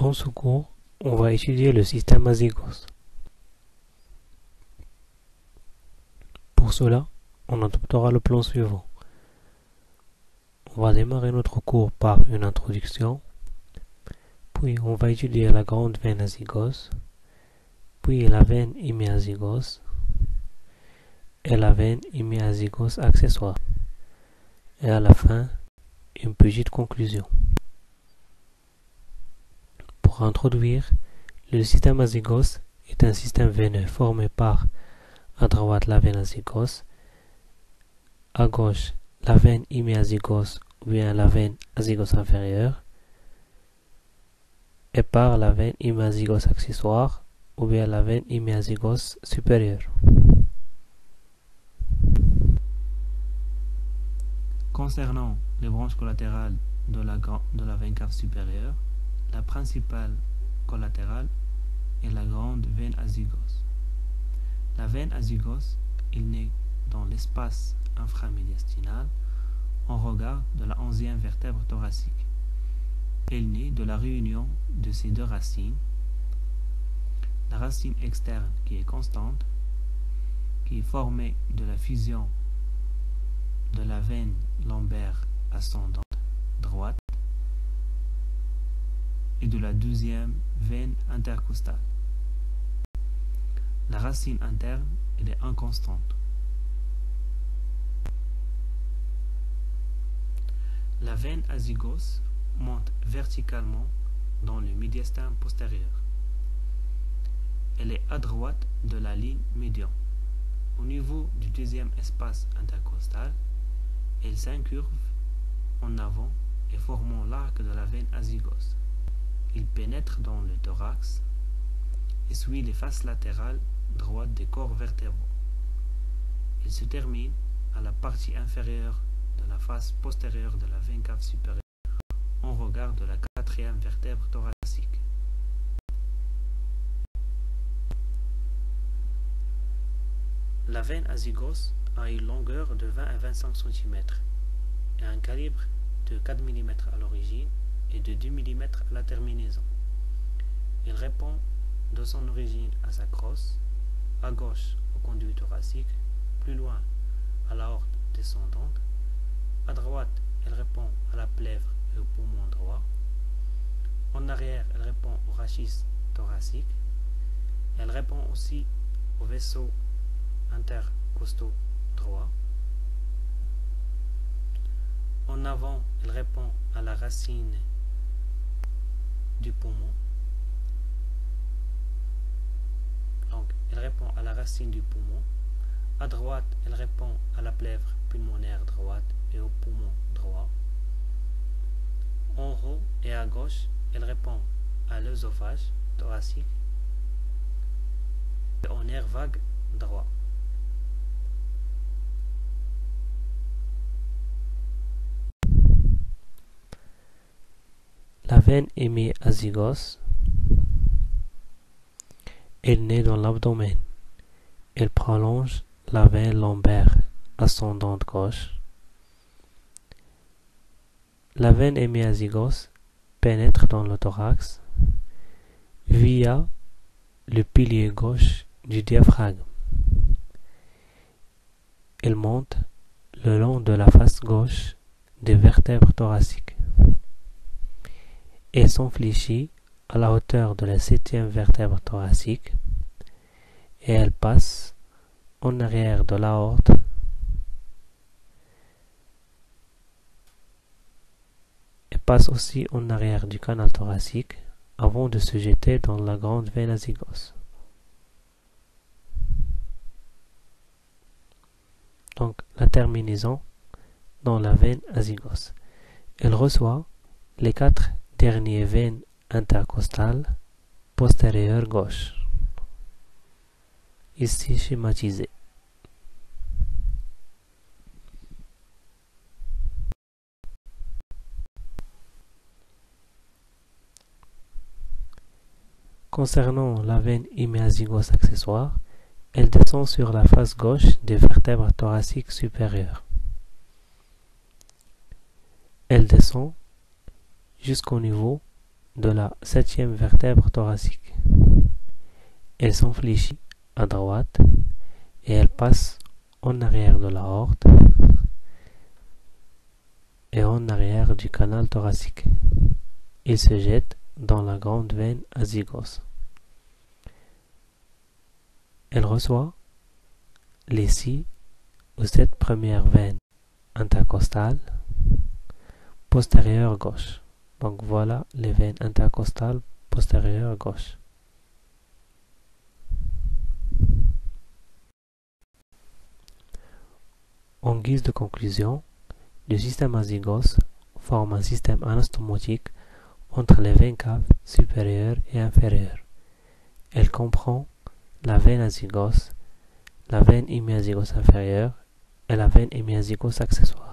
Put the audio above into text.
Dans ce cours, on va étudier le système azygos. Pour cela, on adoptera le plan suivant. On va démarrer notre cours par une introduction, puis on va étudier la grande veine azygos, puis la veine hémiazygos et la veine hémiazygos accessoire. Et à la fin, une petite conclusion. Pour introduire, le système azygos est un système veineux formé par à droite la veine azygos, à gauche la veine hémiazygos ou bien la veine azygos inférieure, et par la veine hémiazygos accessoire ou bien la veine hémiazygos supérieure. Concernant les branches collatérales de la, de la veine cave supérieure, la principale collatérale est la grande veine azygos. La veine azygos, il naît dans l'espace inframédiastinal en regard de la onzième vertèbre thoracique. Elle naît de la réunion de ces deux racines, la racine externe qui est constante, qui est formée de la fusion de la veine lombaire ascendante droite et de la deuxième veine intercostale. La racine interne est inconstante. La veine azygos monte verticalement dans le médiastin postérieur. Elle est à droite de la ligne médian. Au niveau du deuxième espace intercostal, elle s'incurve en avant et formant l'arc de la veine azygos. Il pénètre dans le thorax et suit les faces latérales droites des corps vertébraux. Il se termine à la partie inférieure de la face postérieure de la veine cave supérieure en regard de la quatrième vertèbre thoracique. La veine azygos a une longueur de 20 à 25 cm et un calibre de 4 mm à l'origine et de 2 mm à la terminaison. Il répond de son origine à sa crosse, à gauche au conduit thoracique, plus loin à la horte descendante, à droite elle répond à la plèvre et au poumon droit, en arrière elle répond au rachis thoracique, elle répond aussi au vaisseau intercostaux droit, en avant, elle répond à la racine du poumon. Donc, elle répond à la racine du poumon. À droite, elle répond à la plèvre pulmonaire droite et au poumon droit. En haut et à gauche, elle répond à l'œsophage thoracique et au nerf vague droit. La veine hémiazygos, elle naît dans l'abdomen. Elle prolonge la veine lombaire ascendante gauche. La veine hémiazygos pénètre dans le thorax via le pilier gauche du diaphragme. Elle monte le long de la face gauche des vertèbres thoraciques et s'enfléchit à la hauteur de la septième vertèbre thoracique et elle passe en arrière de l'aorte et passe aussi en arrière du canal thoracique avant de se jeter dans la grande veine azygos. Donc la terminaison dans la veine azygos. Elle reçoit les quatre dernière veine intercostale postérieure gauche. Ici schématisé. Concernant la veine hémiazygos accessoire, elle descend sur la face gauche des vertèbres thoraciques supérieures. Elle descend jusqu'au niveau de la septième vertèbre thoracique. Elle s'enfléchit à droite et elle passe en arrière de la horte et en arrière du canal thoracique. Il se jette dans la grande veine azygos. Elle reçoit les six ou sept premières veines intercostales postérieures gauche. Donc voilà les veines intercostales postérieures gauche. En guise de conclusion, le système azygos forme un système anastomotique entre les veines caves supérieures et inférieures. Elle comprend la veine azygos, la veine hémiazygos inférieure et la veine hémiazygos accessoire.